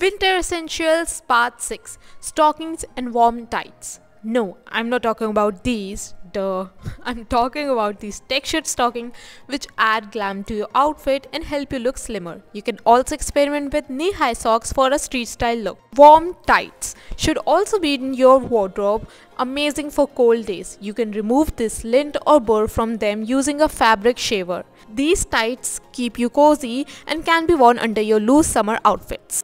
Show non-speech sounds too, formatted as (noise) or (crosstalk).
Winter Essentials Part 6 Stockings and Warm Tights. No, I'm not talking about these, duh. (laughs) I'm talking about these textured stockings which add glam to your outfit and help you look slimmer. You can also experiment with knee-high socks for a street style look. Warm tights should also be in your wardrobe, amazing for cold days. You can remove this lint or burr from them using a fabric shaver. These tights keep you cozy and can be worn under your loose summer outfits.